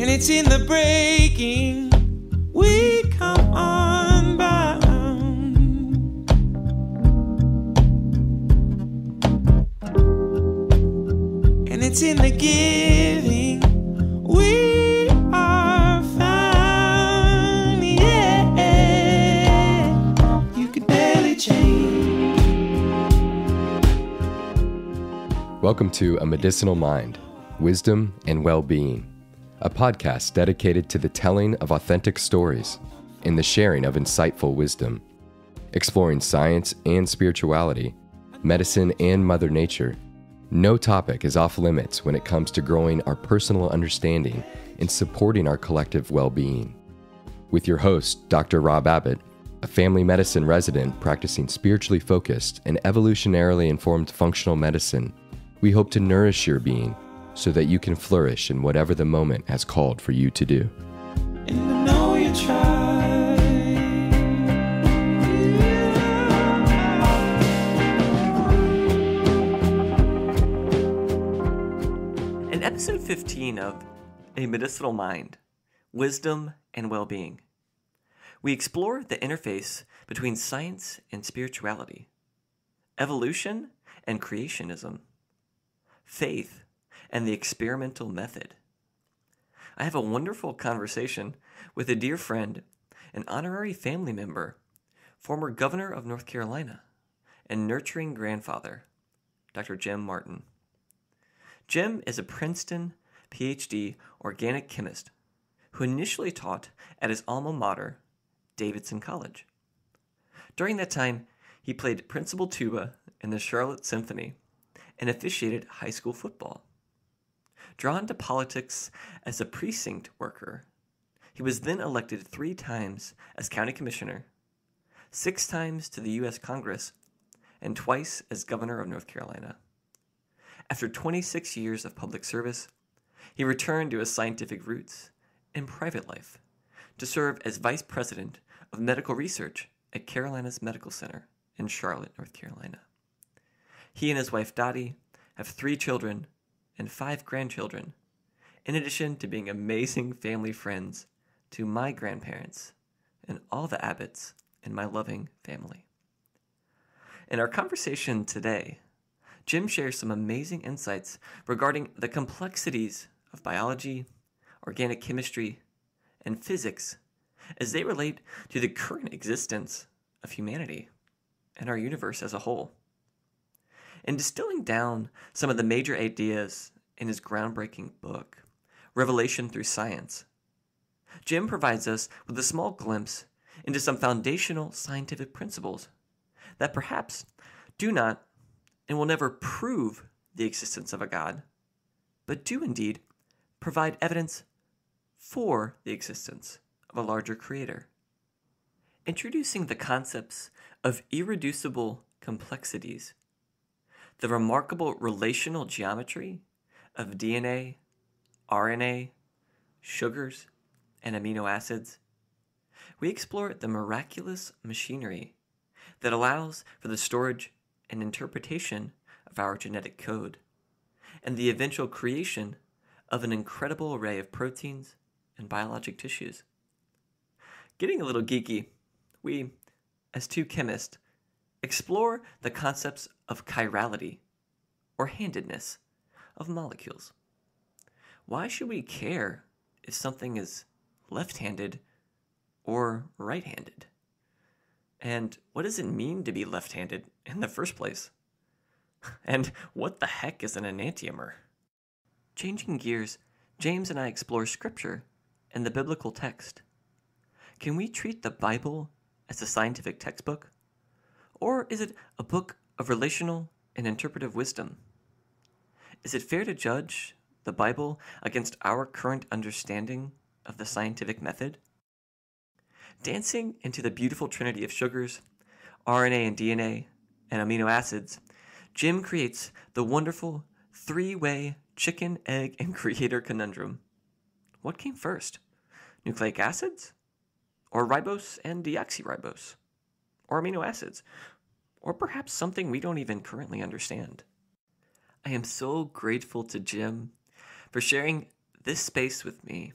and it's in the breaking. We come unbound. And it's in the giving. We are found. Yeah. You barely change. Welcome to A Medicinal Mind Wisdom and Well Being, a podcast dedicated to the telling of authentic stories and the sharing of insightful wisdom, exploring science and spirituality, medicine and Mother Nature. No topic is off limits when it comes to growing our personal understanding and supporting our collective well being. With your host, Dr. Rob Abbott, a family medicine resident practicing spiritually focused and evolutionarily informed functional medicine, we hope to nourish your being so that you can flourish in whatever the moment has called for you to do. And I know you tried. In episode 15 of A Medicinal Mind Wisdom and Well Being, we explore the interface between science and spirituality, evolution and creationism, faith and the experimental method. I have a wonderful conversation with a dear friend, an honorary family member, former governor of North Carolina, and nurturing grandfather, Dr. Jim Martin. Jim is a Princeton PhD organic chemist who initially taught at his alma mater, Davidson College. During that time, he played principal tuba in the Charlotte Symphony and officiated high school football. Drawn to politics as a precinct worker, he was then elected three times as county commissioner, six times to the U.S. Congress, and twice as governor of North Carolina. After 26 years of public service, he returned to his scientific roots in private life to serve as vice president of medical research at Carolinas Medical Center in Charlotte, North Carolina. He and his wife Dottie have three children and five grandchildren, in addition to being amazing family friends to my grandparents and all the Abbotts in my loving family. In our conversation today, Jim shares some amazing insights regarding the complexities of biology, organic chemistry, and physics as they relate to the current existence of humanity and our universe as a whole. In distilling down some of the major ideas in his groundbreaking book, Revelation Through Science, Jim provides us with a small glimpse into some foundational scientific principles that perhaps do not and will never prove the existence of a God, but do indeed provide evidence for the existence of a larger creator. Introducing the concepts of irreducible complexities, the remarkable relational geometry of DNA, RNA, sugars, and amino acids, we explore the miraculous machinery that allows for the storage and interpretation of our genetic code, and the eventual creation of an incredible array of proteins and biologic tissues. Getting a little geeky, we, as two chemists, explore the concepts of chirality, or handedness, of molecules. Why should we care if something is left handed or right handed? And what does it mean to be left handed in the first place? And what the heck is an enantiomer? Changing gears, James and I explore scripture and the biblical text. Can we treat the Bible as a scientific textbook? Or is it a book of relational and interpretive wisdom? Is it fair to judge the Bible against our current understanding of the scientific method? Dancing into the beautiful trinity of sugars, RNA and DNA, and amino acids, Jim creates the wonderful three way chicken, egg, and creator conundrum. What came first? Nucleic acids? Or ribose and deoxyribose? Or amino acids? Or perhaps something we don't even currently understand? I am so grateful to Jim for sharing this space with me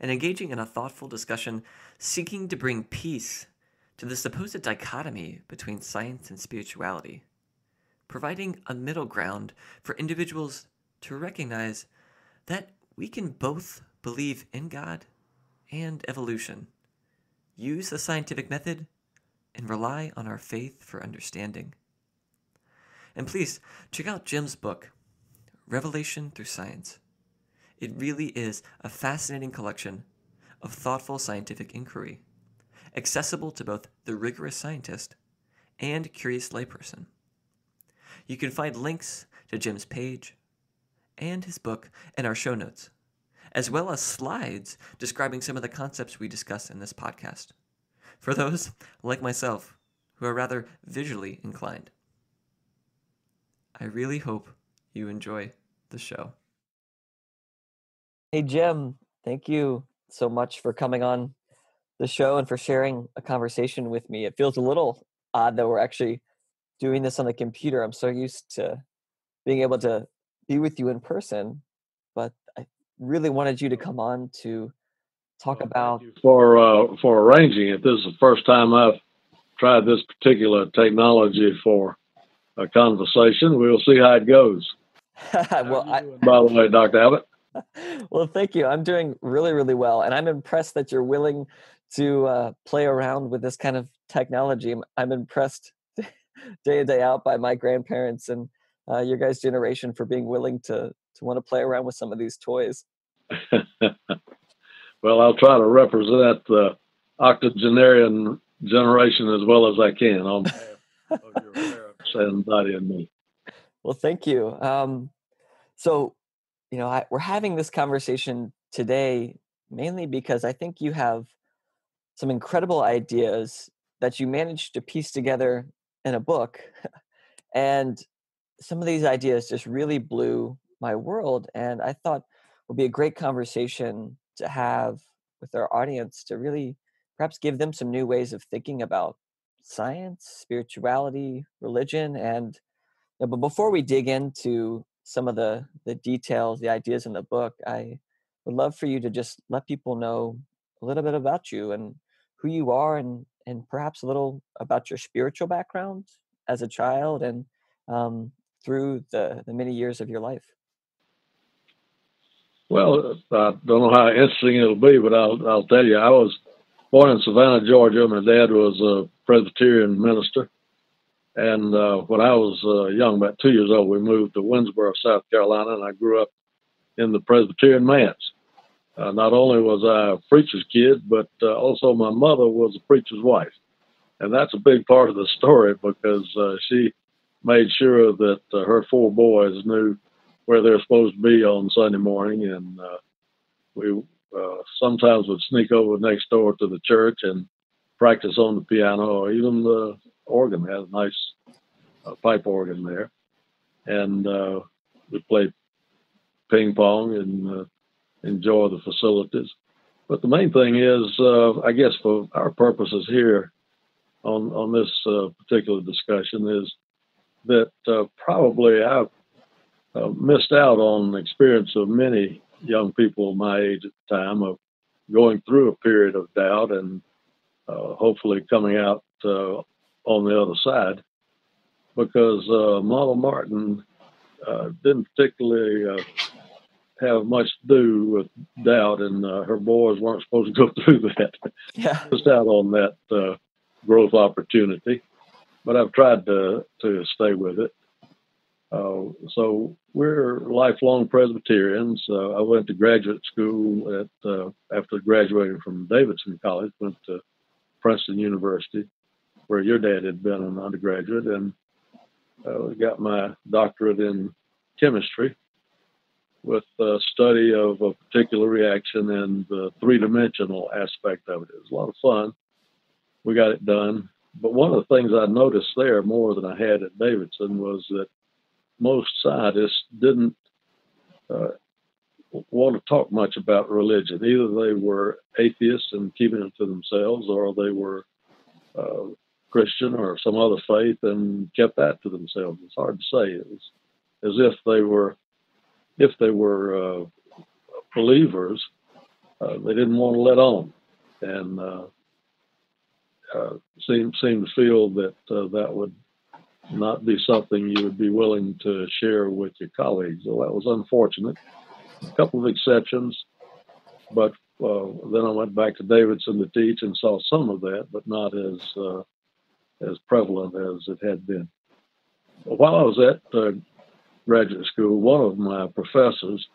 and engaging in a thoughtful discussion seeking to bring peace to the supposed dichotomy between science and spirituality, providing a middle ground for individuals to recognize that we can both believe in God and evolution, use the scientific method, and rely on our faith for understanding. And please check out Jim's book, Revelation Through Science. It really is a fascinating collection of thoughtful scientific inquiry, accessible to both the rigorous scientist and curious layperson. You can find links to Jim's page and his book in our show notes, as well as slides describing some of the concepts we discuss in this podcast, for those, like myself, who are rather visually inclined. I really hope you enjoy the show. Hey, Jim, thank you so much for coming on the show and for sharing a conversation with me. It feels a little odd that we're actually doing this on the computer. I'm so used to being able to be with you in person, but I really wanted you to come on to talk well, about for uh, for arranging it. This is the first time I've tried this particular technology for a conversation. We'll see how it goes. well, I, by the way, Dr. Abbott well, thank you. I'm doing really, really well, and I'm impressed that you're willing to uh, play around with this kind of technology. I'm, I'm impressed day in day out by my grandparents and uh, your guys' generation for being willing to to want to play around with some of these toys. Well, I'll try to represent the octogenarian generation as well as I can on behalf of your parents and and me. Well, thank you. Um, so you know, I, we're having this conversation today mainly because I think you have some incredible ideas that you managed to piece together in a book. and some of these ideas just really blew my world. And I thought would be a great conversation to have with our audience to really perhaps give them some new ways of thinking about science, spirituality, religion, and you know, but before we dig into some of the the details, the ideas in the book, I would love for you to just let people know a little bit about you and who you are, and and perhaps a little about your spiritual background as a child and um, through the the many years of your life. Well, I don't know how interesting it'll be, but I'll I'll tell you, I was born in Savannah, Georgia. My dad was a Presbyterian minister, and uh, when I was uh, young, about two years old, we moved to Winnsboro, South Carolina, and I grew up in the Presbyterian manse. Uh, not only was I a preacher's kid, but uh, also my mother was a preacher's wife. And that's a big part of the story because uh, she made sure that uh, her four boys knew where they're supposed to be on Sunday morning. And we sometimes would sneak over next door to the church and practice on the piano or even the organ. They had a nice uh, pipe organ there, and uh, we played ping pong and uh, enjoy the facilities. But the main thing is, uh, I guess, for our purposes here on on this uh, particular discussion, is that uh, probably I've missed out on the experience of many young people my age at the time of going through a period of doubt and uh, hopefully coming out uh, on the other side because uh, Mama Martin uh, didn't particularly uh, have much to do with doubt, and uh, her boys weren't supposed to go through that. Yeah. Just out on that uh, growth opportunity, but I've tried to to stay with it. Uh, so we're lifelong Presbyterians. I went to graduate school at after graduating from Davidson College. Went to Princeton University, where your dad had been an undergraduate, and uh, got my doctorate in chemistry with a study of a particular reaction and the three dimensional aspect of it. It was a lot of fun. We got it done. But one of the things I noticed there more than I had at Davidson was that most scientists didn't uh, want to talk much about religion. Either they were atheists and keeping it to themselves, or they were uh, Christian or some other faith and kept that to themselves. It's hard to say. It was as if they were, if they were uh, believers, uh, they didn't want to let on, and uh, uh, seemed seemed to feel that uh, that would not be something you would be willing to share with your colleagues. So that was unfortunate. A couple of exceptions, but uh, then I went back to Davidson to teach and saw some of that, but not as uh, as prevalent as it had been. While I was at uh, graduate school, one of my professors,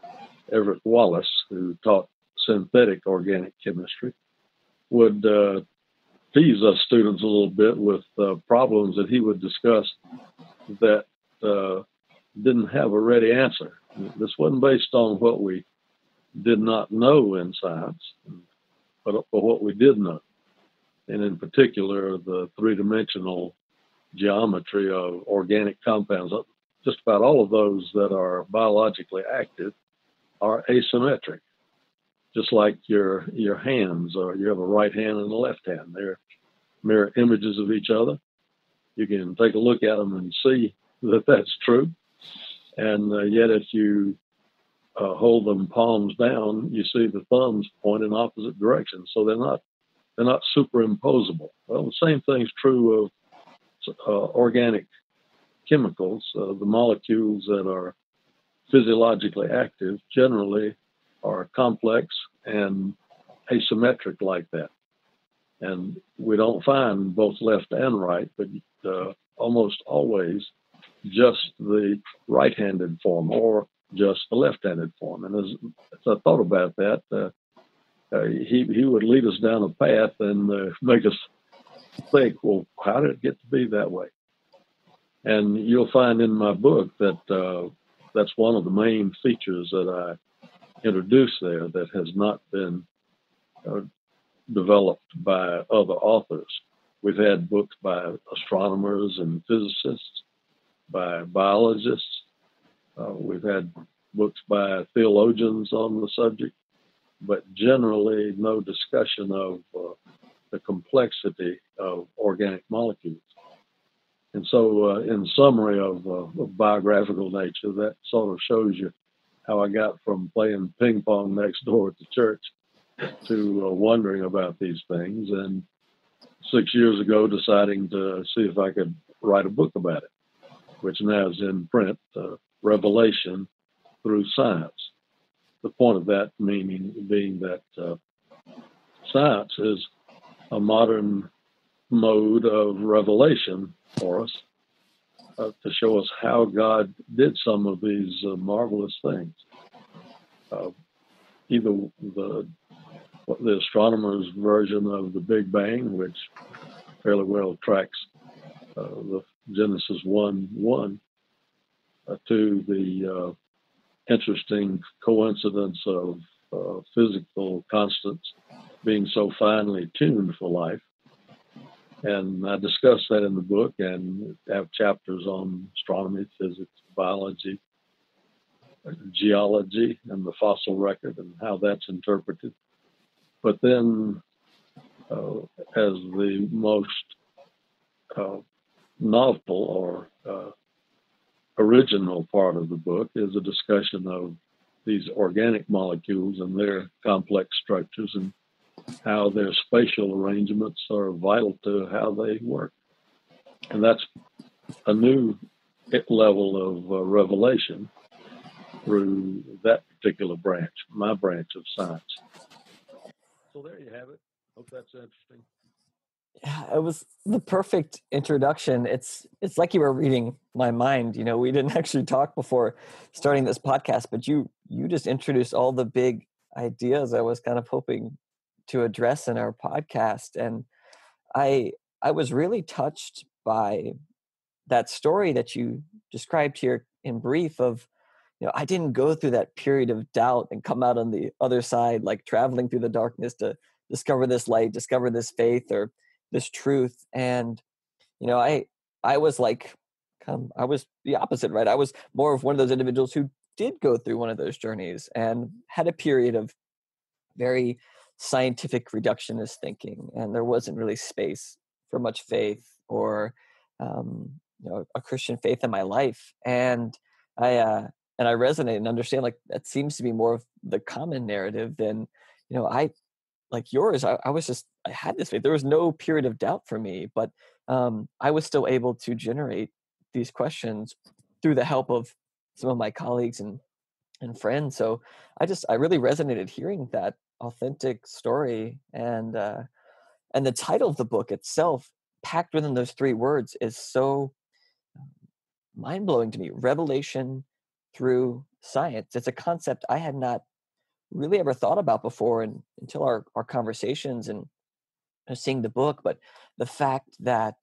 Everett Wallace, who taught synthetic organic chemistry, would uh, tease us students a little bit with uh, problems that he would discuss that uh, didn't have a ready answer. This wasn't based on what we did not know in science, but, but what we did know. And in particular, the three dimensional geometry of organic compounds. Just about all of those that are biologically active are asymmetric just like your your hands or you have a right hand and a left hand. They're mirror images of each other. You can take a look at them and see that that's true. And uh, yet if you uh, hold them palms down you see the thumbs point in opposite directions. So they're not they're not superimposable. Well the same thing's true of uh, organic chemicals. Uh, the molecules that are physiologically active generally are complex and asymmetric like that. And we don't find both left and right, but uh, almost always just the right handed form or just the left handed form. And as, as, I thought about that, uh, uh, he, he would lead us down a path and uh, make us think, well, how did it get to be that way? And you'll find in my book that uh, that's one of the main features that I introduced there that has not been uh, developed by other authors. We've had books by astronomers and physicists, by biologists. Uh, we've had books by theologians on the subject, but generally no discussion of uh, the complexity of organic molecules. And so, uh, in summary of, uh, of biographical nature, that sort of shows you how I got from playing ping pong next door at the church to uh, wondering about these things. And six years ago, deciding to see if I could write a book about it, which now is in print uh, Revelation through Science. The point of that meaning being that uh, science is a modern mode of revelation for us uh, to show us how God did some of these uh, marvelous things. Uh, either the the astronomers' version of the Big Bang, which fairly well tracks uh, the Genesis one one, uh, to the uh, interesting coincidence of physical constants being so finely tuned for life and I discuss that in the book and have chapters on astronomy, physics, biology, geology, and the fossil record and how that's interpreted. But then, uh, as the most uh, novel or uh, original part of the book is a discussion of these organic molecules and their complex structures and how their spatial arrangements are vital to how they work. And that's a new level of uh, revelation through that particular branch, my branch of science. So there you have it. Hope that's interesting. Yeah, it was the perfect introduction. It's it's like you were reading my mind. You know, we didn't actually talk before starting this podcast, but you you just introduced all the big ideas I was kind of hoping to address in our podcast and i i was really touched by that story that you described here in brief of you know i didn't go through that period of doubt and come out on the other side like traveling through the darkness to discover this light discover this faith or this truth and you know i i was like come i was the opposite right? I was more of one of those individuals who did go through one of those journeys and had a period of very scientific reductionist thinking, and there wasn't really space for much faith or um, you know a Christian faith in my life. And I uh, and I resonate and understand like that seems to be more of the common narrative than you know, I like yours, I, I was just I had this faith. There was no period of doubt for me, but um, I was still able to generate these questions through the help of some of my colleagues and and friends. So I just I really resonated hearing that authentic story and uh, and the title of the book itself, packed within those three words, is so um, mind blowing to me. Revelation through science. It's a concept I had not really ever thought about before and until our, our conversations and seeing the book but the fact that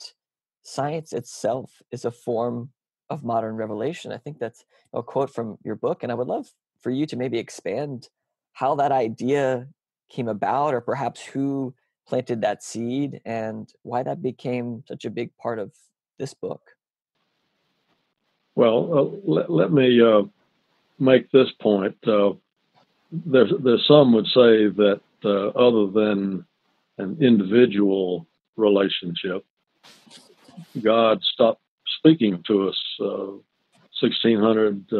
science itself is a form of modern revelation i think that's a quote from your book and i would love for you to maybe expand how that idea came about or perhaps who planted that seed and why that became such a big part of this book. Well uh, let, let, me uh, make this point uh, there's, there's some would say that uh, other than an individual relationship, God stopped speaking to us uh, 1600, uh,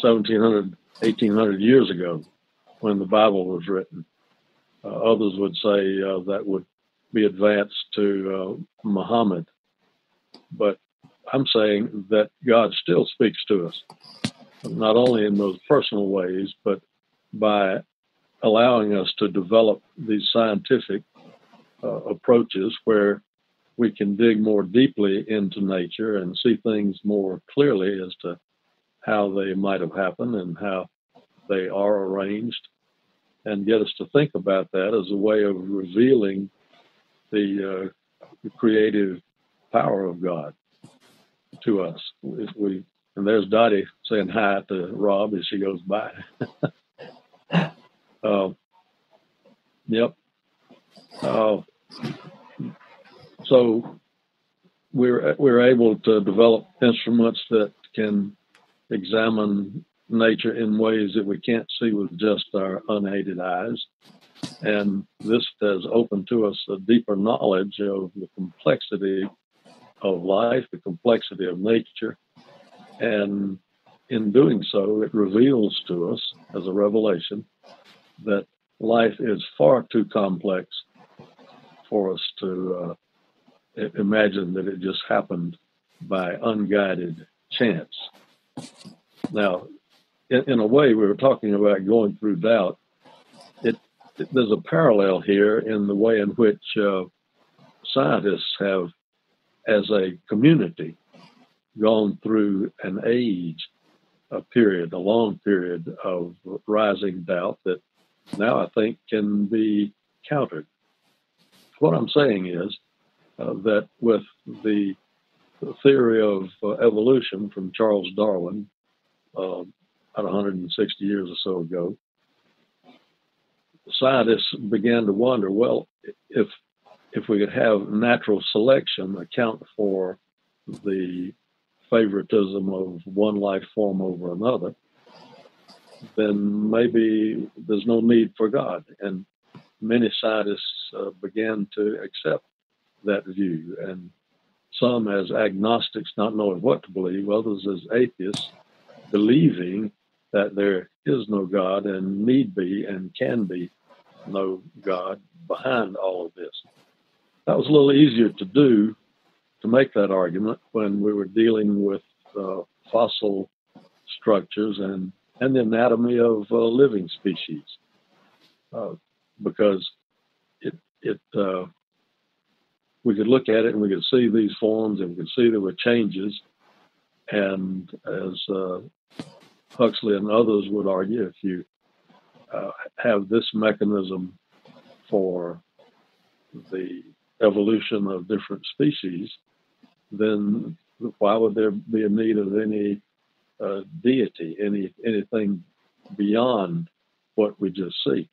1700, 1800 years ago when the Bible was written. Uh, others would say uh, that would be advanced to uh, Muhammad. But I'm saying that God still speaks to us, not only in those personal ways, but by allowing us to develop these scientific uh, approaches where we can dig more deeply into nature and see things more clearly as to how they might have happened and how they are arranged, and get us to think about that as a way of revealing the, uh, the creative power of God to us. If we and there's Dottie saying hi to Rob as she goes by. Uh, yep. Uh, so we're we're able to develop instruments that can examine nature in ways that we can't see with just our unaided eyes. And this has opened to us a deeper knowledge of the complexity of life, the complexity of nature. And in doing so, it reveals to us as a revelation that life is far too complex for us to uh, imagine that it just happened by unguided chance. Now, in, in, a way, we were talking about going through doubt. It, it, there's a parallel here in the way in which uh, scientists have, as a community, gone through an age, a period, a long period of rising doubt that now I think can be countered. What I'm saying is uh, that with the theory of uh, evolution from Charles Darwin uh, about 160 years or so ago, scientists began to wonder, well, if if we could have natural selection account for the favoritism of one life form over another, then maybe there's no need for God. And many scientists uh, began to accept that view, and some as agnostics, not knowing what to believe, others as atheists, believing that there is no God and need be and can be no God behind all of this. That was a little easier to do to make that argument when we were dealing with uh, fossil structures and and the anatomy of uh, living species, uh, because it it uh, we could look at it and we could see these forms and we could see there were changes, and as uh, Huxley and others would argue, if you uh, have this mechanism for the evolution of different species, then why would there be a need of any uh, deity, any anything beyond what we just see.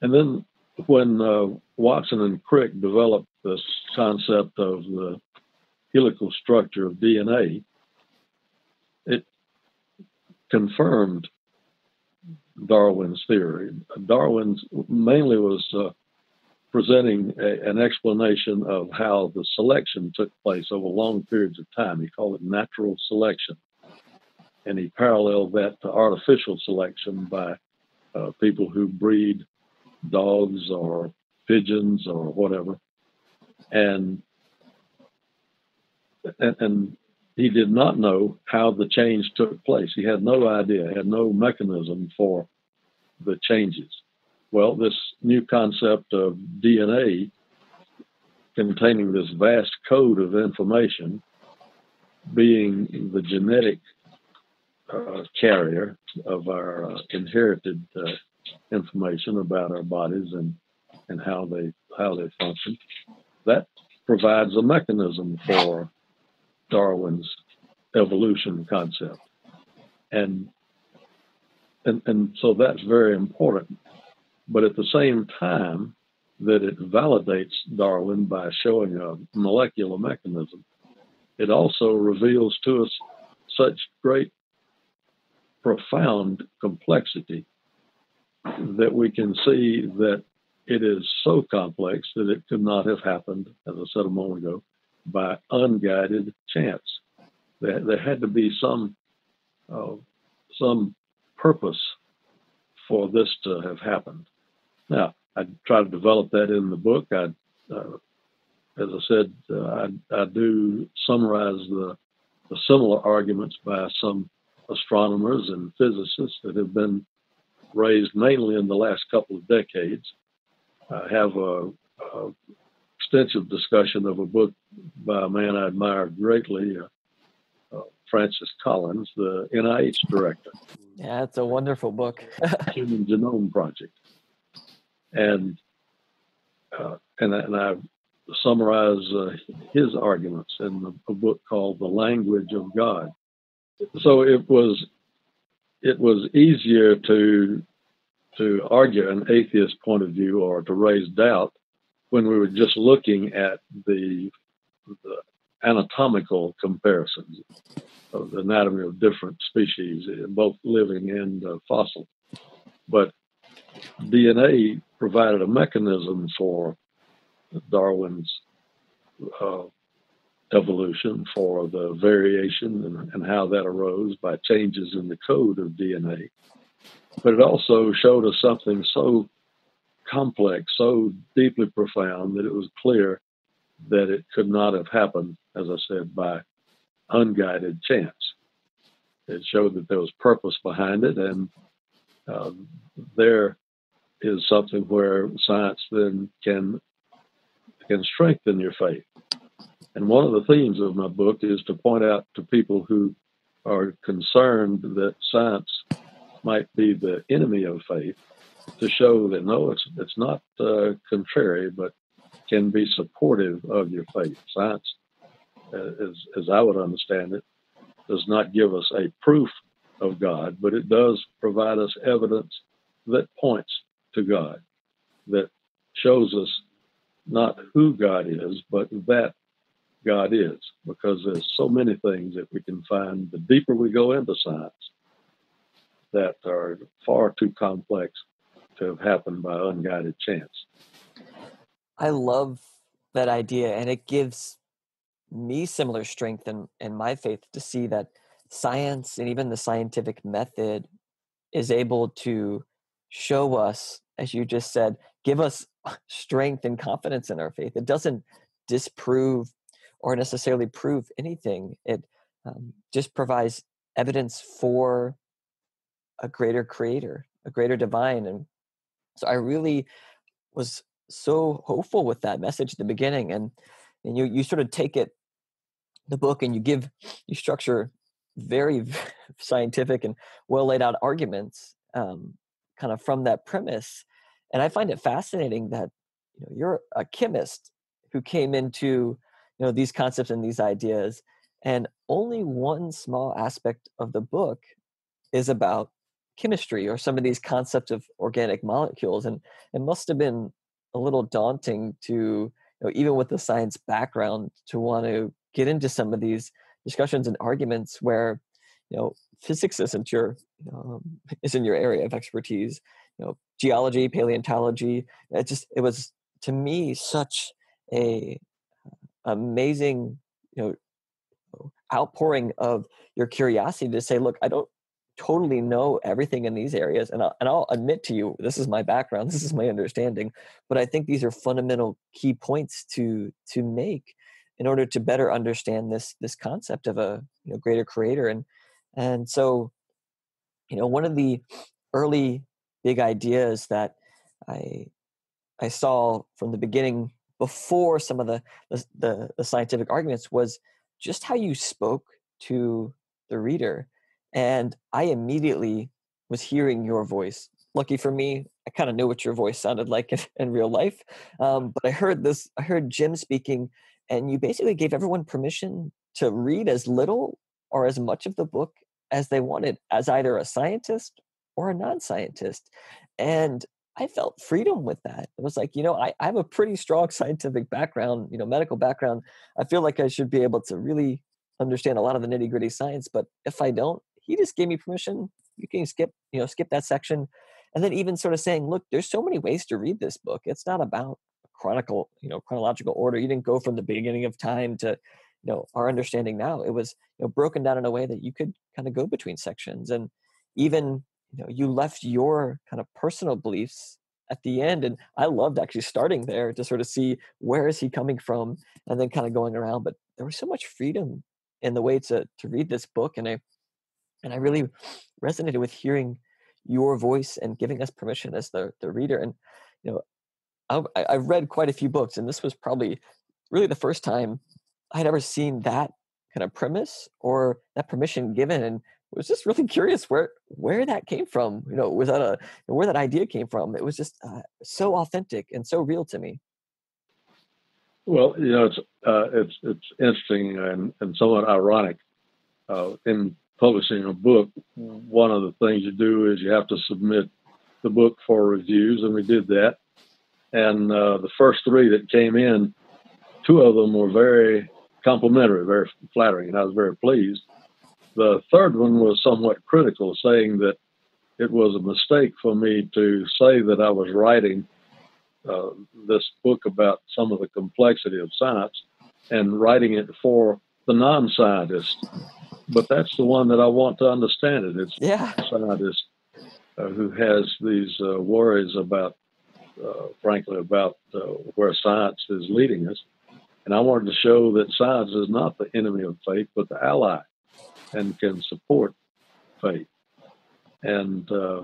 And then when uh, Watson and Crick developed this concept of the helical structure of DNA, confirmed Darwin's theory. Darwin's mainly was uh, presenting a, an explanation of how the selection took place over long periods of time. He called it natural selection and he paralleled that to artificial selection by uh, people who breed dogs or pigeons or whatever. And, and, and he did not know how the change took place. He had no idea, had no mechanism for the changes. Well, this new concept of DNA containing this vast code of information being the genetic uh, carrier of our uh, inherited uh, information about our bodies and and how they how they function. That provides a mechanism for Darwin's evolution concept, and and and so that's very important. But at the same time, that it validates Darwin by showing a molecular mechanism, it also reveals to us such great, profound complexity that we can see that it is so complex that it could not have happened, as I said a moment ago, by unguided chance. There, there had to be some uh, some purpose for this to have happened. Now, I try to develop that in the book. I, uh, as I said, uh, I, I, do summarize the, the similar arguments by some astronomers and physicists that have been raised mainly in the last couple of decades. I have a, a extensive discussion of a book by a man I admire greatly, uh, uh, Francis Collins, the NIH director. Yeah, it's a wonderful book. Human Genome Project, and uh, and, and I summarize uh, his arguments in a book called The Language of God. So it was it was easier to to argue an atheist point of view or to raise doubt when we were just looking at the, the anatomical comparisons of the anatomy of different species, both living and uh, fossil. But DNA provided a mechanism for Darwin's uh, evolution, for the variation and, and how that arose by changes in the code of DNA but it also showed us something so complex, so deeply profound that it was clear that it could not have happened, as I said, by unguided chance. It showed that there was purpose behind it, and uh, there is something where science then can can strengthen your faith. And one of the themes of my book is to point out to people who are concerned that science might be the enemy of faith to show that no, it's it's not uh, contrary, but can be supportive of your faith. Science, uh, as as I would understand it, does not give us a proof of God, but it does provide us evidence that points to God, that shows us not who God is, but that God is, because there's so many things that we can find. The deeper we go into science, that are far too complex to have happened by unguided chance. I love that idea, and it gives me similar strength in, in my faith to see that science and even the scientific method is able to show us, as you just said, give us strength and confidence in our faith. It doesn't disprove or necessarily prove anything, it um, just provides evidence for a greater creator, a greater divine. And so I really was so hopeful with that message at the beginning. And and you you sort of take it the book and you give you structure very scientific and well laid out arguments um, kind of from that premise. And I find it fascinating that you know you're a chemist who came into you know these concepts and these ideas and only one small aspect of the book is about chemistry or some of these concepts of organic molecules and it must have been a little daunting to you know, even with the science background to want to get into some of these discussions and arguments where you know physics isn't your um, isn't your area of expertise you know geology paleontology it just it was to me such a amazing you know outpouring of your curiosity to say look i don't totally know everything in these areas and I'll, and I'll admit to you this is my background this is my understanding but i think these are fundamental key points to to make in order to better understand this this concept of a you know greater creator and and so you know one of the early big ideas that i i saw from the beginning before some of the the, the, the scientific arguments was just how you spoke to the reader and I immediately was hearing your voice. Lucky for me, I kind of knew what your voice sounded like in, in real life. Um, but I heard this, I heard Jim speaking, and you basically gave everyone permission to read as little or as much of the book as they wanted, as either a scientist or a non scientist. And I felt freedom with that. It was like, you know, I, I have a pretty strong scientific background, you know, medical background. I feel like I should be able to really understand a lot of the nitty gritty science. But if I don't, he just gave me permission. You can skip, you know, skip that section. And then even sort of saying, look, there's so many ways to read this book. It's not about chronicle, you know, chronological order. You didn't go from the beginning of time to, you know, our understanding now. It was, you know, broken down in a way that you could kind of go between sections. And even, you know, you left your kind of personal beliefs at the end. And I loved actually starting there to sort of see where is he coming from and then kind of going around. But there was so much freedom in the way to to read this book. And I and I really resonated with hearing your voice and giving us permission as the the reader. And you know, I, I've read quite a few books, and this was probably really the first time I'd ever seen that kind of premise or that permission given, and was just really curious where where that came from. You know, was that a where that idea came from? It was just uh, so authentic and so real to me. Well, you know, it's uh, it's it's interesting and, and somewhat ironic. Uh, in publishing a book, one of the things you do is you have to submit the book for reviews, and we did that. And uh, the first three that came in, two of them were very complimentary, very flattering, and I was very pleased. The third one was somewhat critical, saying that it was a mistake for me to say that I was writing uh, this book about some of the complexity of science and writing it for the non scientist but that's the one that I want to understand it. It's yeah. a scientist uh, who has these uh, worries about, uh, frankly, about uh, where science is leading us. And I wanted to show that science is not the enemy of faith, but the ally and can support faith. And, uh,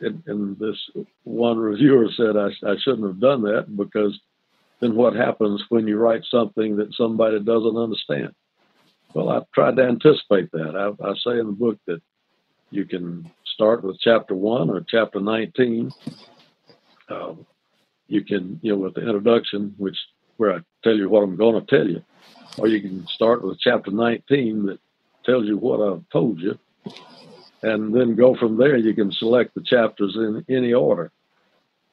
and, and this one reviewer said I, I shouldn't have done that because then what happens when you write something that somebody doesn't understand? Well, I've tried to anticipate that. I, I say in the book that you can start with chapter one or chapter 19. Um, you can, you know, with the introduction, which where I tell you what I'm going to tell you, or you can start with chapter 19 that tells you what I've told you, and then go from there. You can select the chapters in any order,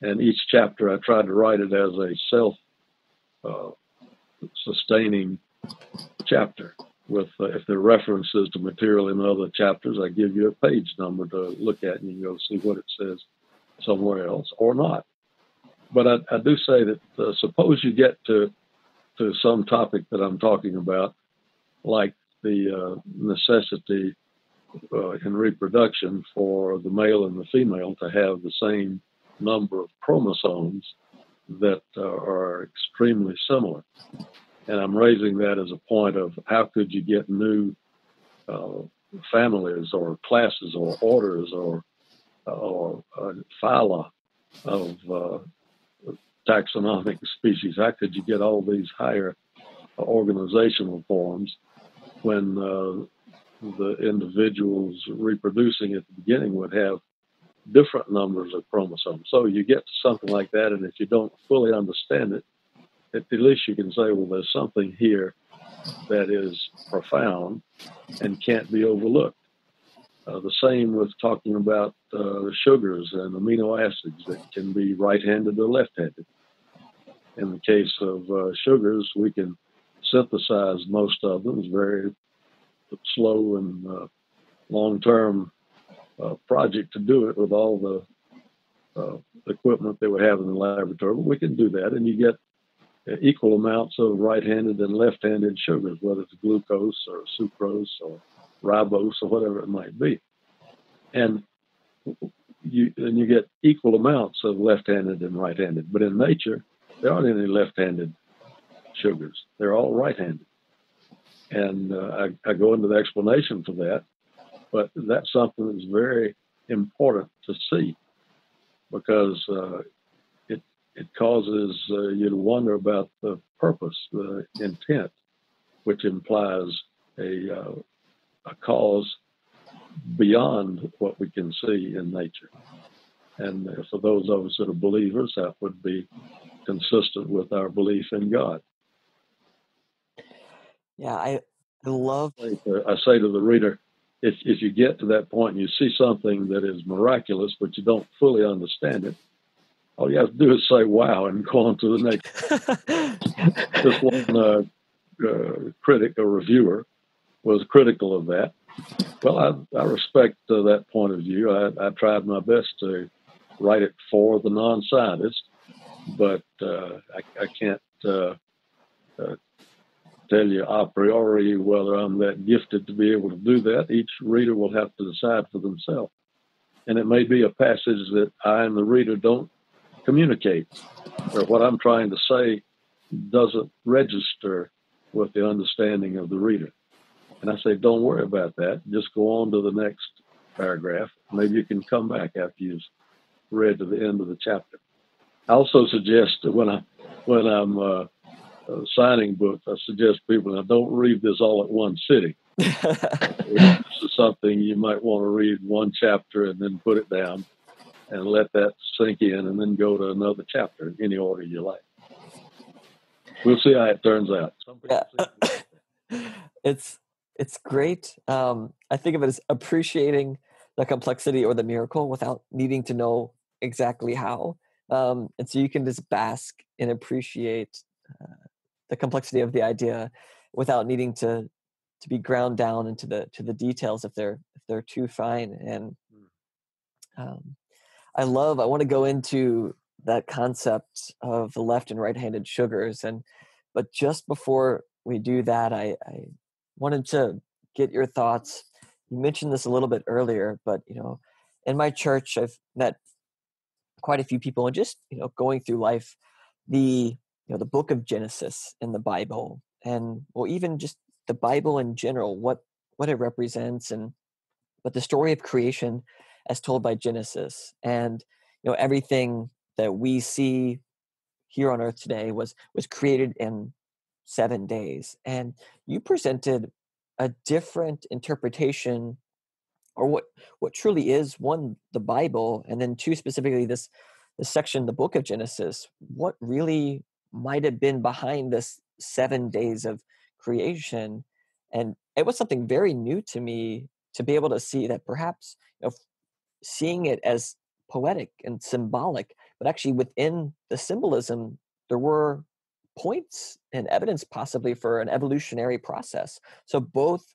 and each chapter I tried to write it as a self uh, sustaining chapter with uh, if there are references to material in other chapters, I give you a page number to look at and you can go see what it says somewhere else or not. But I, I do say that uh, suppose you get to to some topic that I'm talking about, like the uh, necessity uh, in reproduction for the male and the female to have the same number of chromosomes that uh, are extremely similar and I'm raising that as a point of how could you get new uh, families or classes or orders or or uh, phyla of uh, taxonomic species? How could you get all these higher organizational forms when uh, the individuals reproducing at the beginning would have different numbers of chromosomes? So you get to something like that, and if you don't fully understand it, at least you can say, well, there's something here that is profound and can't be overlooked. Uh, the same with talking about uh, sugars and amino acids that can be right-handed or left-handed. In the case of uh, sugars, we can synthesize most of them. It's very slow and uh, long-term uh, project to do it with all the uh, equipment they would have in the laboratory. But we can do that, and you get equal amounts of right-handed and left-handed sugars, whether it's glucose or sucrose or ribose or whatever it might be. and you and you get equal amounts of left-handed and right-handed. But in nature, there aren't any left-handed sugars; they're all right-handed. And uh, I, I go into the explanation for that, but that's something that's very important to see because uh, it causes uh, you to wonder about the purpose, the intent, which implies a uh, a cause beyond what we can see in nature. And for those of us that are believers, that would be consistent with our belief in God. Yeah, I love. I say to the reader, if, if you get to that point and you see something that is miraculous, but you don't fully understand it, all you have to do is say wow and go on to the next. This one uh, uh, critic a reviewer was critical of that. Well, I, I respect uh, that point of view. I, I, tried my best to write it for the non scientist, but uh, I, I, can't uh, uh tell you a priori whether I'm that gifted to be able to do that. Each reader will have to decide for themselves. And it may be a passage that I and the reader don't communicate, or what I'm trying to say doesn't register with the understanding of the reader. And I say, don't worry about that. Just go on to the next paragraph. Maybe you can come back after you've read to the end of the chapter. I also suggest when I when I'm uh, uh, signing books, I suggest people now don't read this all at one sitting. this is something you might want to read one chapter and then put it down and let that sink in and then go to another chapter in any order you like. We'll see how it turns out. Yeah. it's it's great. Um, I think of it as appreciating the complexity or the miracle without needing to know exactly how. Um, and so you can just bask and appreciate uh, the complexity of the idea without needing to to be ground down into the to the details if they're if they're too fine. And hmm. um, I love. I want to go into that concept of the left and right-handed sugars and but just before we do that I, I wanted to get your thoughts. You mentioned this a little bit earlier, but you know, in my church, I've met quite a few people, and just you know, going through life, the you know, the book of Genesis in the Bible, and well, even just the Bible in general, what what it represents, and but the story of creation as told by Genesis, and you know, everything that we see here on earth today was was created in seven days. And you presented a different interpretation or what what truly is one the bible and then two specifically this this section the book of genesis what really might have been behind this seven days of creation and it was something very new to me to be able to see that perhaps you know, seeing it as poetic and symbolic but actually within the symbolism there were points and evidence possibly for an evolutionary process. So both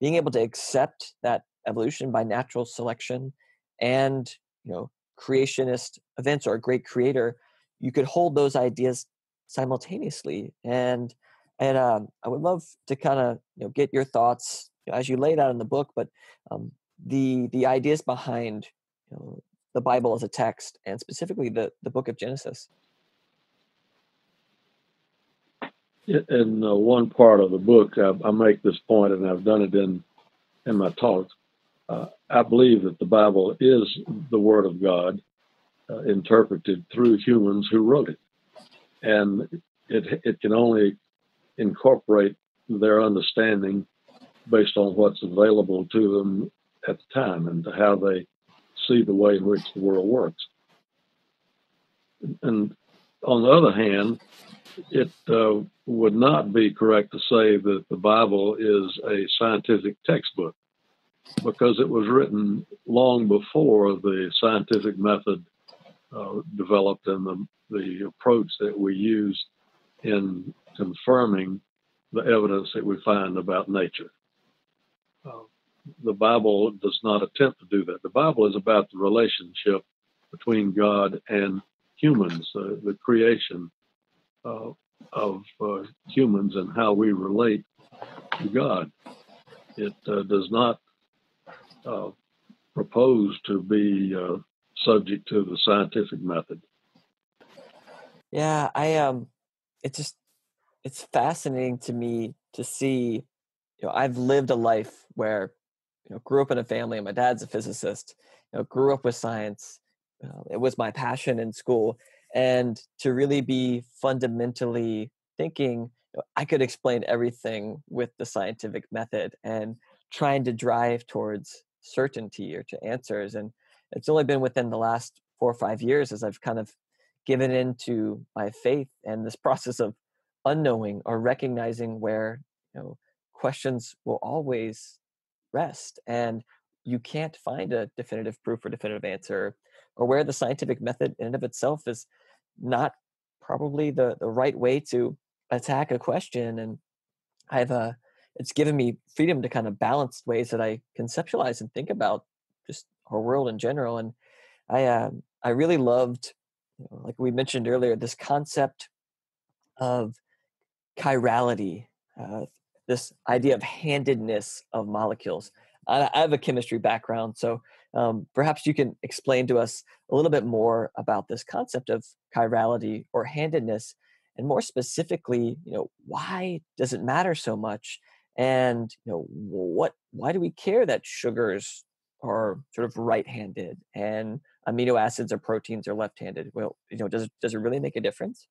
being able to accept that evolution by natural selection and you know creationist events or a great creator, you could hold those ideas simultaneously. And and um, I would love to kind of you know get your thoughts you know, as you laid out in the book, but um, the the ideas behind you know, the Bible as a text and specifically the the book of Genesis. in uh, one part of the book, I, I, make this point, and I've done it in in my talks. Uh, I believe that the Bible is the Word of God, uh, interpreted through humans who wrote it, and it it can only incorporate their understanding based on what's available to them at the time and to how they see the way in which the world works. And on the other hand, it uh, would not be correct to say that the Bible is a scientific textbook because it was written long before the scientific method uh, developed and the, the approach that we use in confirming the evidence that we find about nature. Uh, the Bible does not attempt to do that. The Bible is about the relationship between God and humans, uh, the creation uh, of uh, humans and how we relate to God. It uh, does not uh, proposed to be uh, subject to the scientific method. Yeah, I um, it's just it's fascinating to me to see. You know, I've lived a life where you know grew up in a family. And my dad's a physicist. You know, grew up with science. Uh, it was my passion in school, and to really be fundamentally thinking you know, I could explain everything with the scientific method and trying to drive towards certainty or to answers. And it's only been within the last four or five years as I've kind of given into my faith and this process of unknowing or recognizing where you know questions will always rest and you can't find a definitive proof or definitive answer or where the scientific method in and of itself is not probably the the right way to attack a question and i've uh it's given me freedom to kind of balance ways that i conceptualize and think about just our world in general and i um i really loved you know, like we mentioned earlier this concept of chirality uh, this idea of handedness of molecules. I, I have a chemistry background so um, perhaps you can explain to us a little bit more about this concept of chirality or handedness and more specifically you know why does it matter so much? And you know what why do we care that sugars are sort of right-handed and amino acids or proteins are left-handed? Well you know does does it really make a difference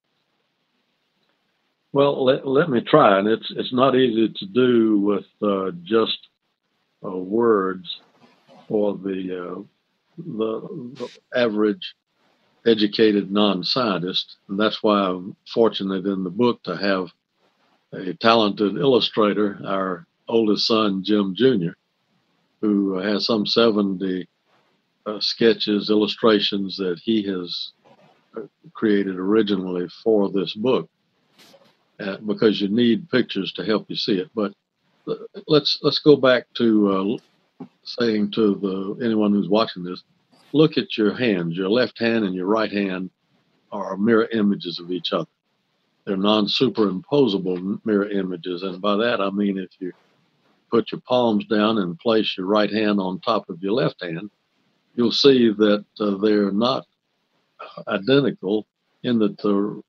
well let, let me try and it's it's not easy to do with uh, just uh, words for the, uh, the the average educated non-scientist, and that's why I'm fortunate in the book to have a talented illustrator, our oldest son Jim Jr., who has some 70 uh, sketches, illustrations that he has uh, created originally for this book, uh, because you need pictures to help you see it. But let's let's go back to uh, saying to the anyone who's watching this look at your hands. Your left hand and your right hand are mirror images of each other. They're non superimposable mirror images. And by that, I mean if you put your palms down and place your right hand on top of your left hand, you'll see that uh, they're not identical in that the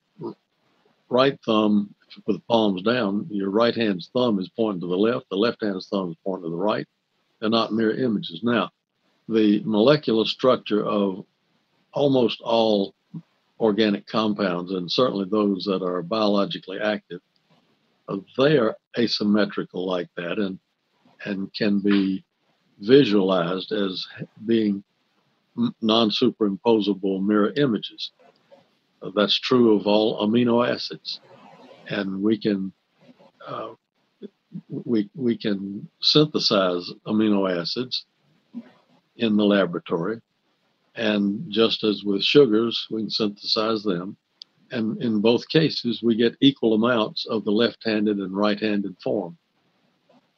right thumb with palms down, your right hand's thumb is pointing to the left, the left hand's thumb is pointing to the right. They're not mirror images. Now, the molecular structure of almost all organic compounds, and certainly those that are biologically active, they are asymmetrical like that and and can be visualized as being non-superimposable mirror images. That's true of all amino acids, and we can uh, we we can synthesize amino acids in the laboratory. And just as with sugars, we can synthesize them. And in both cases, we get equal amounts of the left handed and right handed form.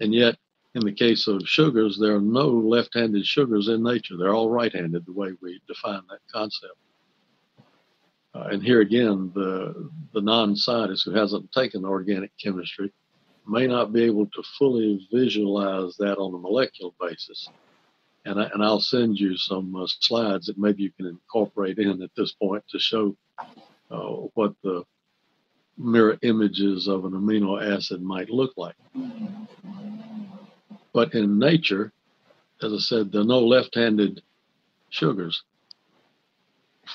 And yet, in the case of sugars, there are no left handed sugars in nature. They're all right handed, the way we define that concept. Uh, and here again, the, the non scientist who hasn't taken organic chemistry may not be able to fully visualize that on a molecular basis and I, and I'll send you some uh, slides that maybe you can incorporate in at this point to show uh, what the mirror images of an amino acid might look like. But in nature, as I said, there are no left-handed sugars.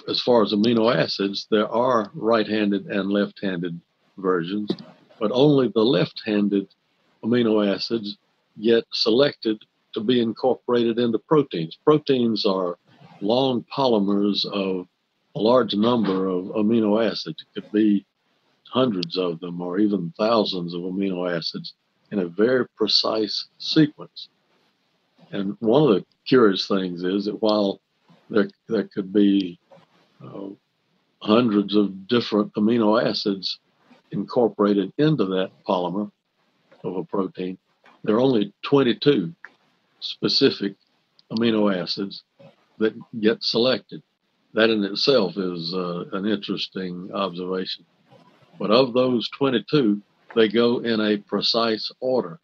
As far as amino acids, there are right-handed and left-handed versions, but only the left-handed amino acids get selected to be incorporated into proteins. Proteins are long polymers of a large number of amino acids. It could be hundreds of them or even thousands of amino acids in a very precise sequence. And one of the curious things is that while there, there could be uh, hundreds of different amino acids incorporated into that polymer of a protein, there are only 22 specific amino acids that get selected. That in itself is uh, an interesting observation. But of those 22, they go in a precise order.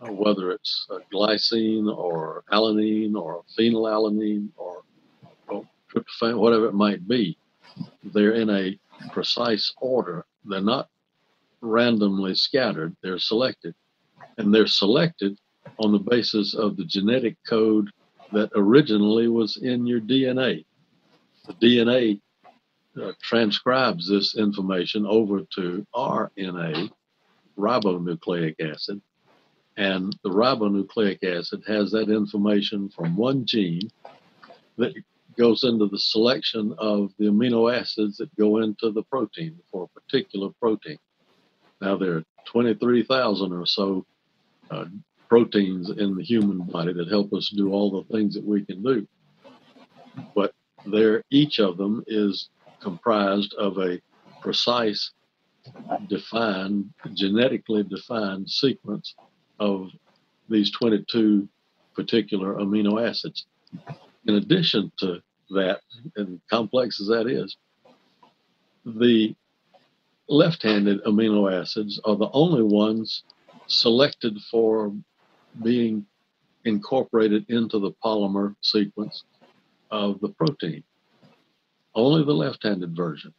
uh, whether it's glycine or alanine or phenylalanine or, or whatever it might be, they're in a precise order. They're not randomly scattered, they're selected. And they're selected on the basis of the genetic code that originally was in your DNA. The DNA uh, transcribes this information over to RNA, ribonucleic acid, and the ribonucleic acid has that information from one gene that goes into the selection of the amino acids that go into the protein for a particular protein. Now, there are 23,000 or so uh, proteins in the human body that help us do all the things that we can do. But there, each of them is comprised of a precise, defined, genetically defined sequence of these 22 particular amino acids. In addition to that, and complex as that is, the left handed amino acids are the only ones selected for being incorporated into the polymer sequence of the protein. Only the left handed version.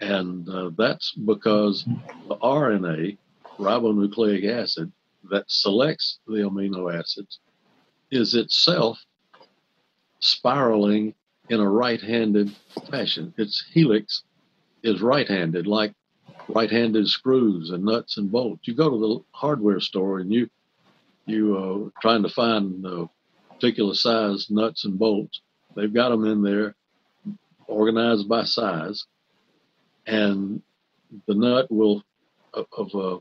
And uh, that's because the RNA, ribonucleic acid, that selects the amino acids is itself spiraling in a right handed fashion. Its helix is right handed, like right handed screws and nuts and bolts. You go to the hardware store and you you are uh, trying to find a particular size nuts and bolts. They've got them in there organized by size, and the nut will of a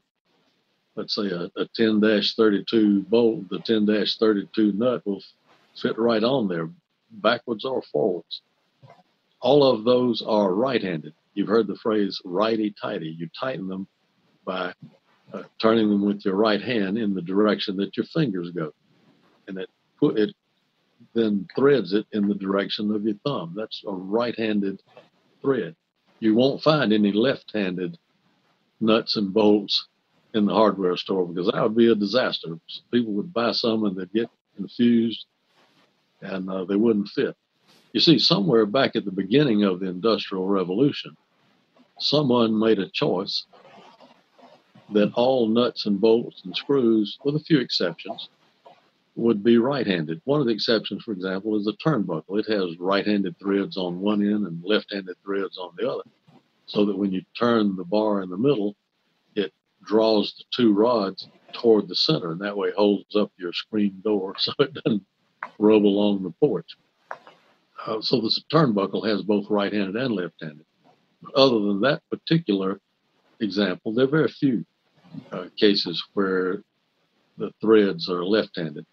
let's say a, a 10-32 bolt, the 10-32 nut will fit right on there, backwards or forwards. All of those are right-handed. You've heard the phrase righty-tighty. You tighten them by uh, turning them with your right hand in the direction that your fingers go, and it put it then threads it in the direction of your thumb. That's a right-handed thread. You won't find any left-handed nuts and bolts in the hardware store because that would be a disaster. People would buy some and they'd get confused and uh, they wouldn't fit. You see, somewhere back at the beginning of the Industrial Revolution, someone made a choice that all nuts and bolts and screws, with a few exceptions, would be right handed. One of the exceptions, for example, is the turnbuckle. It has right handed threads on one end and left handed threads on the other, so that when you turn the bar in the middle, it draws the two rods toward the center, and that way holds up your screen door so it doesn't rub along the porch. Uh, so the turnbuckle has both right-handed and left-handed. Other than that particular example, there are very few uh, cases where the threads are left-handed.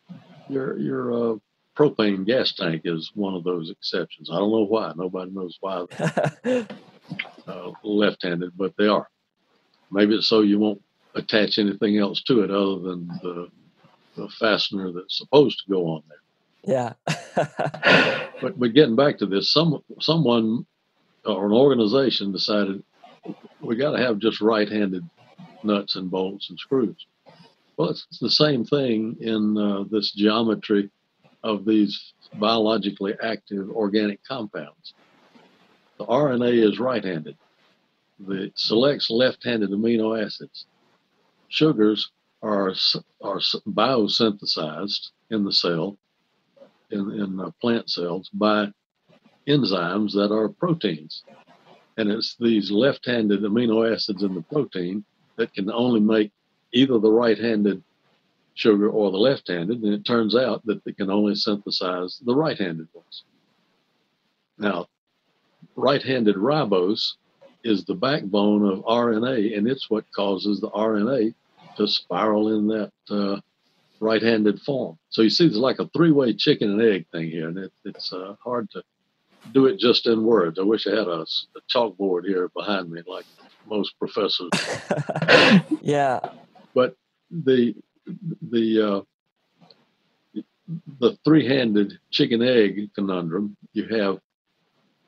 Your your uh, propane gas tank is one of those exceptions. I don't know why. Nobody knows why. uh, left-handed, but they are. Maybe it's so you won't attach anything else to it other than the, the fastener that's supposed to go on there. Yeah. but but getting back to this, some someone or an organization decided we got to have just right-handed nuts and bolts and screws. Well, it's, it's the same thing in uh, this geometry of these biologically active organic compounds. The RNA is right-handed it selects left-handed amino acids. Sugars are are biosynthesized in the cell, in in plant cells by enzymes that are proteins, and it's these left-handed amino acids in the protein that can only make either the right-handed sugar or the left-handed, and it turns out that they can only synthesize the right-handed ones. Now, right-handed ribose is the backbone of RNA, and it's what causes the RNA to spiral in that uh, right-handed form. So you see, there's like a three-way chicken and egg thing here, and it, it's uh, hard to do it just in words. I wish I had a, a chalkboard here behind me, like most professors. yeah. But the the uh, the three-handed chicken egg conundrum. You have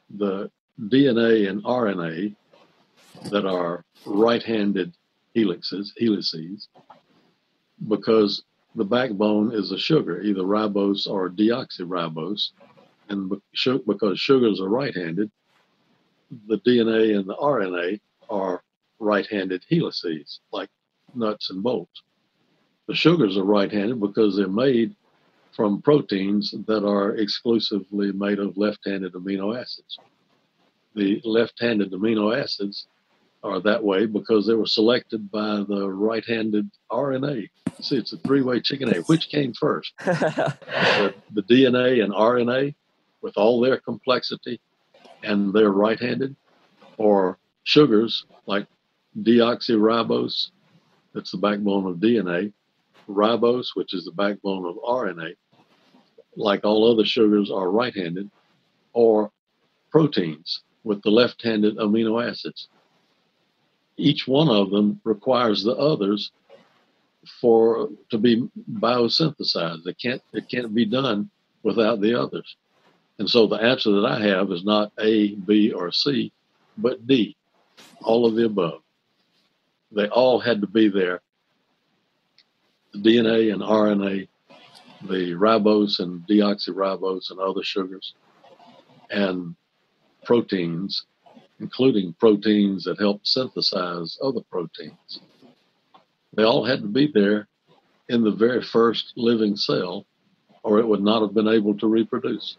the DNA and RNA that are right-handed helixes, helices. because the backbone is a sugar, either ribose or deoxyribose. And because sugars are right handed, the DNA and the RNA are right handed helices, like nuts and bolts. The sugars are right handed because they're made from proteins that are exclusively made of left handed amino acids. The left handed amino acids are that way because they were selected by the right handed RNA. See, it's a three way chicken egg. Which came first? the, the DNA and RNA with all their complexity and they're right handed, or sugars like deoxyribose, that's the backbone of DNA, ribose, which is the backbone of RNA, like all other sugars, are right handed, or proteins with the left handed amino acids. Each one of them requires the others for to be biosynthesized. It can't it can't be done without the others. And so the answer that I have is not A, B, or C, but D, all of the above. They all had to be there. The DNA and RNA, the ribose and deoxyribose and other sugars, and proteins, including proteins that help synthesize other proteins. They all had to be there in the very first living cell, or it would not have been able to reproduce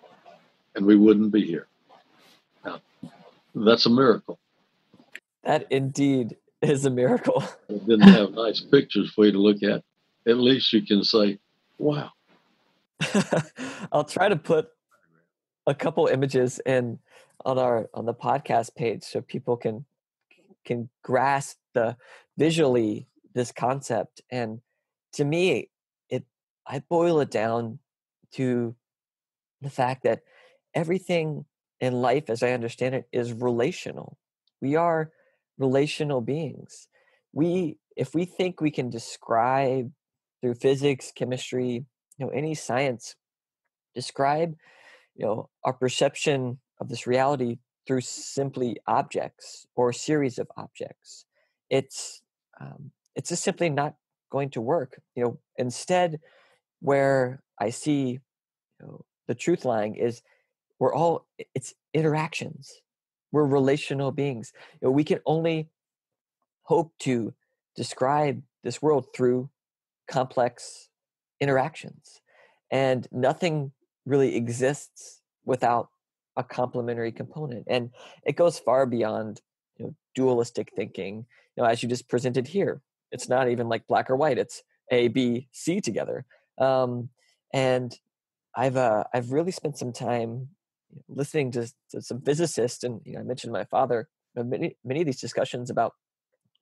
and we wouldn't be here. Now, that's a miracle. That indeed is a miracle. it didn't have nice pictures for you to look at. At least you can say, wow. I'll try to put a couple images in on our on the podcast page so people can can grasp the visually this concept and to me it i boil it down to the fact that everything in life, as I understand it, is relational. We are relational beings. We, if we think we can describe through physics, chemistry, you know, any science, describe, you know, our perception of this reality through simply objects or a series of objects, it's um, it's just simply not going to work. You know, instead, where I see you know, the truth lying is we're all it's interactions. We're relational beings. You know, we can only hope to describe this world through complex interactions. And nothing really exists without a complementary component and it goes far beyond you know, dualistic thinking you know as you just presented here it's not even like black or white it's a b c together um, and i've uh, i've really spent some time listening to, to some physicists, and you know, I mentioned my father. Many many of these discussions about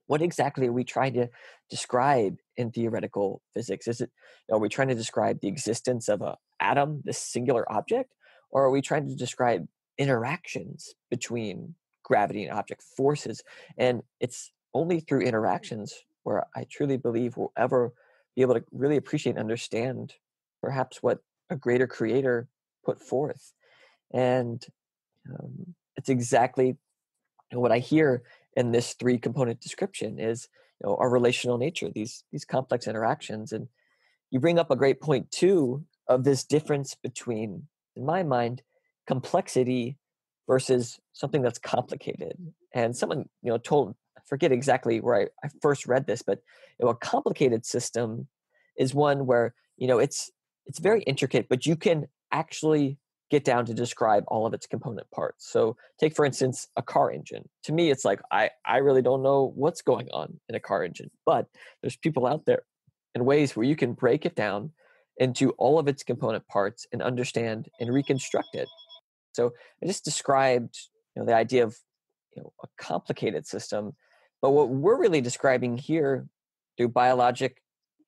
what exactly are we trying to describe in theoretical physics? Is it are we trying to describe the existence of a atom, this singular object, or are we trying to describe interactions between gravity and object forces? And it's only through interactions where I truly believe we'll ever be able to really appreciate and understand perhaps what a greater creator put forth and um, it's exactly what I hear in this three component description is know our relational nature these these complex interactions and you bring up a great point too of this difference between in my mind complexity versus something that's complicated. And someone you know told I forget exactly where I, I first read this but you know, a complicated system is one where you know it's it's very intricate but you can actually get down to describe all of its component parts. So take for instance a car engine. To me it's like I I really don't know what's going on in a car engine, but there's people out there in ways where you can break it down into all of its component parts and understand and reconstruct it. So I just described you know the idea of you know a complicated system, but what we're really describing here through biologic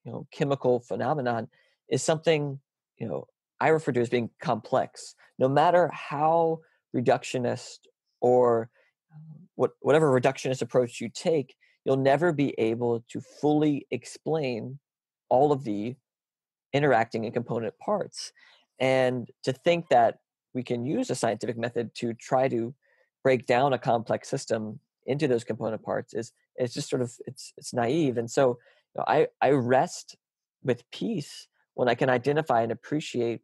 you know chemical phenomenon is something you know I refer to as being complex. No matter how reductionist or um, what, whatever reductionist approach you take, you'll never be able to fully explain all of the interacting and component parts. And to think that we can use a scientific method to try to break down a complex system into those component parts is it's just sort of it's it's naive. And so you know, I I rest with peace when I can identify and appreciate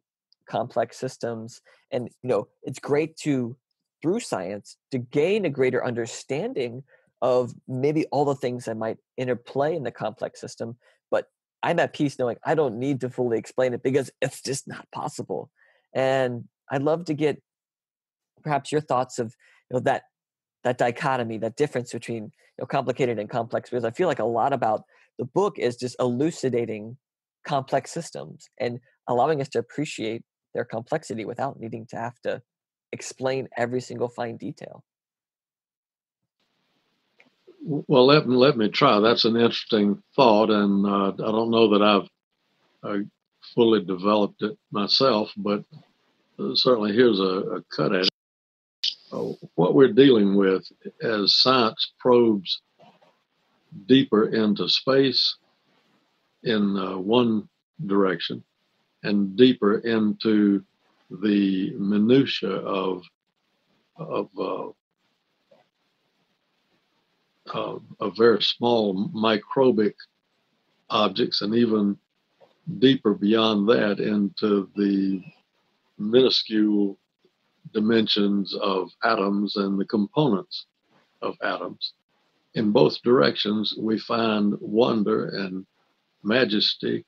complex systems. And you know, it's great to through science to gain a greater understanding of maybe all the things that might interplay in the complex system. But I'm at peace knowing I don't need to fully explain it because it's just not possible. And I'd love to get perhaps your thoughts of you know that that dichotomy, that difference between you know, complicated and complex, because I feel like a lot about the book is just elucidating complex systems and allowing us to appreciate their complexity without needing to have to explain every single fine detail. Well, let me, let me try. That's an interesting thought, and uh, I don't know that I've uh, fully developed it myself, but uh, certainly here's a, a cut at it. Uh, what we're dealing with as science probes deeper into space in uh, one direction and deeper into the minutia of of uh, uh, very small microbic objects and even deeper beyond that into the minuscule dimensions of atoms and the components of atoms. In both directions, we find wonder and majesty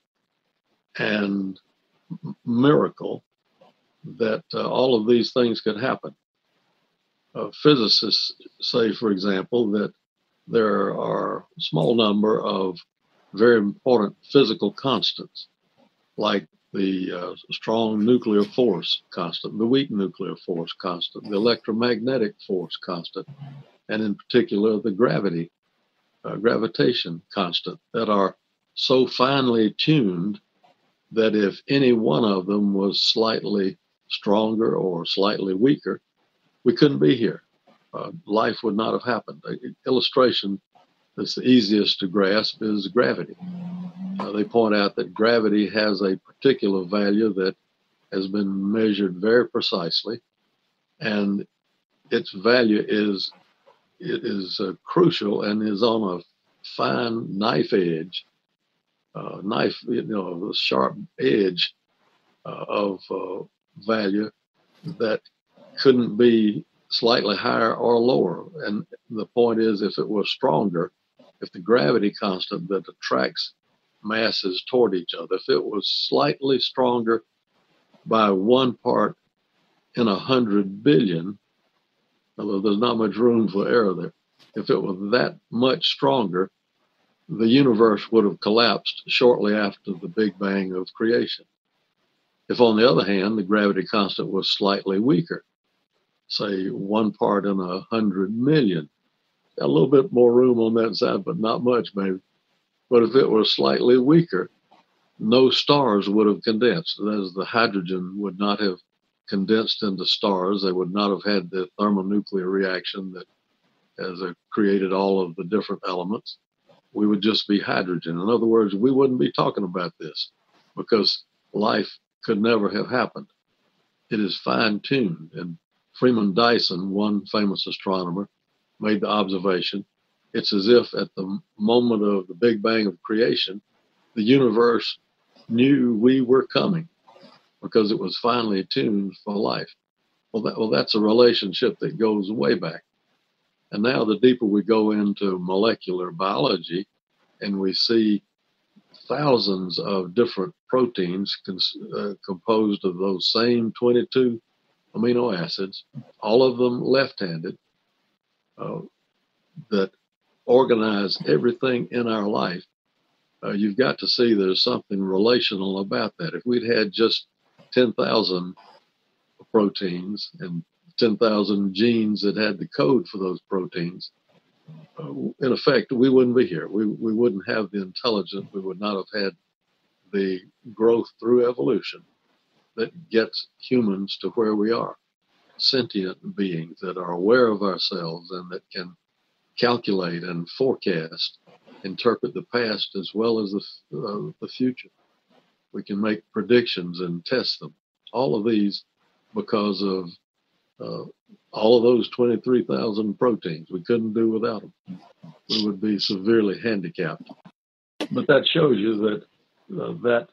and miracle that uh, all of these things could happen. Uh, physicists say, for example, that there are a small number of very important physical constants, like the uh, strong nuclear force constant, the weak nuclear force constant, the electromagnetic force constant, and in particular the gravity, uh, gravitation constant, that are so finely tuned that if any one of them was slightly stronger or slightly weaker, we couldn't be here. Uh, life would not have happened. An illustration that's the easiest to grasp is gravity. Uh, they point out that gravity has a particular value that has been measured very precisely, and its value is it is uh, crucial and is on a fine knife edge, uh, knife you know, a sharp edge uh, of uh, value that couldn't be slightly higher or lower. And the point is, if it was stronger, if the gravity constant that attracts masses toward each other, if it was slightly stronger by one part in a hundred billion, although there's not much room for error there, if it was that much stronger, the universe would have collapsed shortly after the Big Bang of creation. If, on the other hand, the gravity constant was slightly weaker, say one part in a hundred million, a little bit more room on that side, but not much, maybe. But if it were slightly weaker, no stars would have condensed. That is, the hydrogen would not have condensed into stars. They would not have had the thermonuclear reaction that has created all of the different elements. We would just be hydrogen. In other words, we wouldn't be talking about this because life could never have happened. It is fine tuned. And Freeman Dyson, one famous astronomer, made the observation it's as if at the moment of the Big Bang of creation, the universe knew we were coming because it was finely tuned for life. Well, that, well, that's a relationship that goes way back. And now, the deeper we go into molecular biology and we see thousands of different proteins cons- uh, composed of those same 22 amino acids, all of them left handed, uh, that organize everything in our life, uh, you've got to see there's something relational about that. If we'd had just 10,000 proteins and 10,000 genes that had the code for those proteins, uh, in effect, we wouldn't be here. We, we wouldn't have the intelligence. We would not have had the growth through evolution that gets humans to where we are sentient beings that are aware of ourselves and that can calculate and forecast, interpret the past as well as the, uh, the future. We can make predictions and test them. All of these because of uh, all of those 23,000 proteins. We couldn't do without them. We would be severely handicapped. But that shows you that uh, that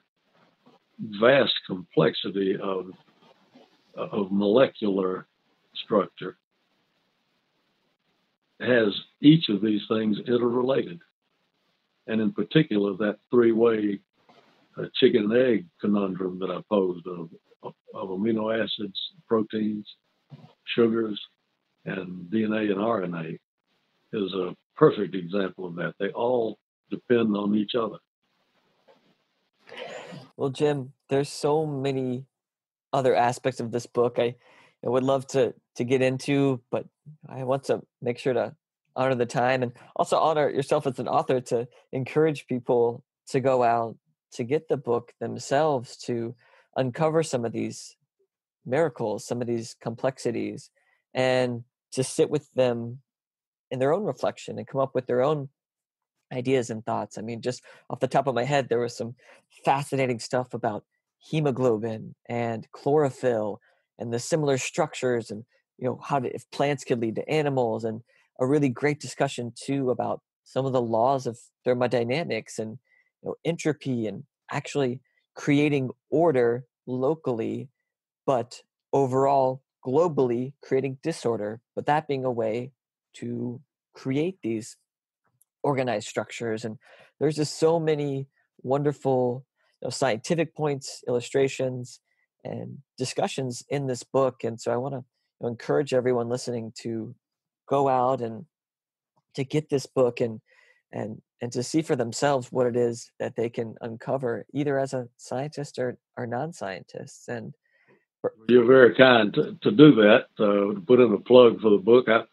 vast complexity of of molecular structure has each of these things interrelated. And in particular, that three way uh, chicken and egg conundrum that I posed of, of, of, amino acids, proteins, sugars, and DNA and RNA is a perfect example of that. They all depend on each other. Well, Jim, there's so many other aspects of this book I, I would love to to get into, but I want to make sure to honor the time and also honor yourself as an author to encourage people to go out to get the book themselves to uncover some of these miracles, some of these complexities, and to sit with them in their own reflection and come up with their own ideas and thoughts. I mean, just off the top of my head, there was some fascinating stuff about hemoglobin and chlorophyll and the similar structures and you know how to, if plants could lead to animals and a really great discussion too about some of the laws of thermodynamics and you know, entropy and actually creating order locally but overall globally creating disorder but that being a way to create these organized structures and there's just so many wonderful you know, scientific points illustrations and discussions in this book and so i want to encourage everyone listening to go out and to get this book and and and to see for themselves what it is that they can uncover either as a scientist or or non-scientists and you're very kind to, to do that uh, to put in a plug for the book i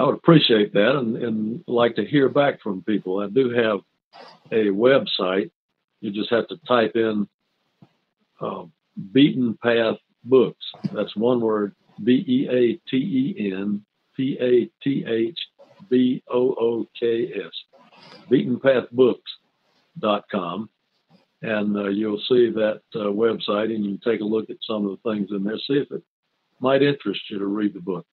I would appreciate that and, and like to hear back from people. I do have a website. You just have to type in uh, Beaten Path Books. That's one word B E A T E N P A T H B O O K S. BeatenPathBooks.com. And uh, you'll see that uh, website and you can take a look at some of the things in there, see if it might interest you to read the book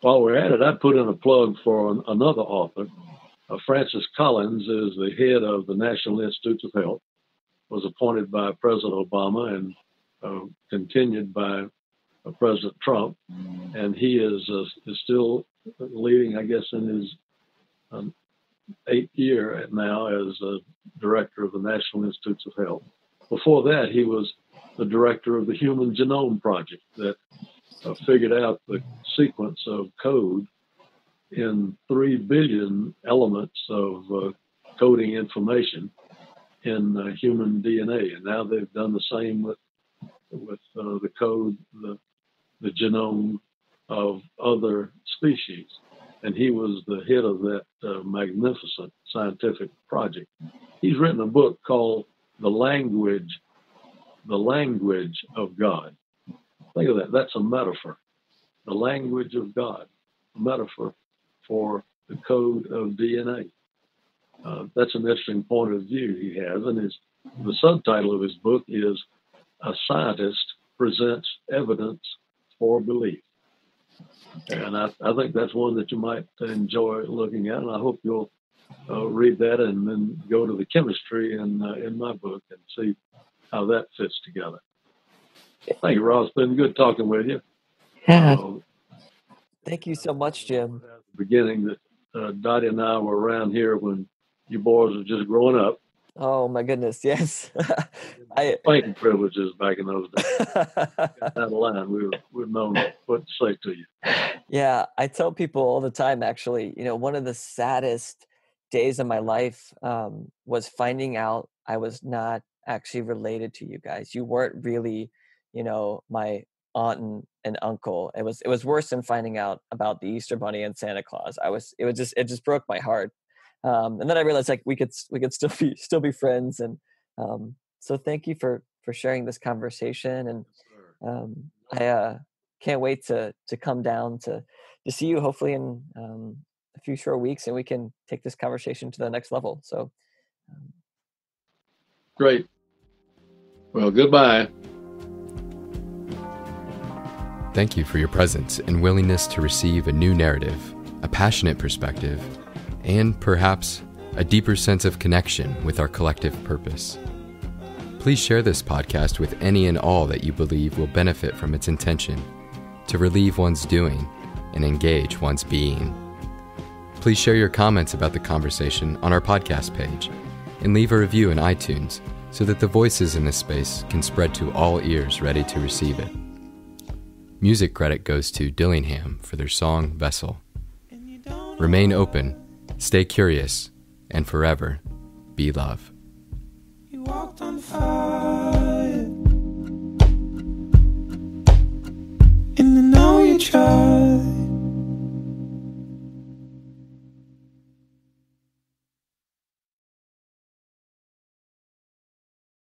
while we're at it, I put in a plug for an, another author. Uh, Francis Collins is the head of the National Institutes of Health, was appointed by President Obama and uh, continued by uh, President Trump, and he is uh, is still leading, I guess, in his um, eighth year now as a director of the National Institutes of Health. Before that, he was the director of the Human Genome Project that uh, figured out the sequence of code in 3 billion elements of uh, coding information in uh, human DNA. And now they've done the same with, with uh, the code, the, the genome of other species. And he was the head of that uh, magnificent scientific project. He's written a book called The Language, The Language of God. Think of that. That's a metaphor. The language of God, a metaphor for the code of DNA. Uh, that's an interesting point of view he has. And his, the subtitle of his book is A Scientist Presents Evidence for Belief. And I, I think that's one that you might enjoy looking at. And I hope you'll uh, read that and then go to the chemistry in, uh, in my book and see how that fits together. Thank you, Ross. Been good talking with you. Yeah. Uh, Thank you so much, Jim. beginning that uh, Dottie and I were around here when you boys were just growing up. Oh my goodness, yes. I banking privileges back in those days. that line, we were we known what to say to you. Yeah, I tell people all the time. Actually, you know, one of the saddest days of my life um, was finding out I was not actually related to you guys. You weren't really you know my aunt and, and uncle it was it was worse than finding out about the easter bunny and santa claus i was it was just it just broke my heart um, and then i realized like we could we could still be still be friends and um, so thank you for for sharing this conversation and um, i uh, can't wait to to come down to to see you hopefully in um, a few short weeks and we can take this conversation to the next level so um. Great. Well goodbye. Thank you for your presence and willingness to receive a new narrative, a passionate perspective, and perhaps a deeper sense of connection with our collective purpose. Please share this podcast with any and all that you believe will benefit from its intention to relieve one's doing and engage one's being. Please share your comments about the conversation on our podcast page and leave a review in iTunes so that the voices in this space can spread to all ears ready to receive it. Music credit goes to Dillingham for their song Vessel. Remain open, stay curious, and forever be love. Walked on fire. And you.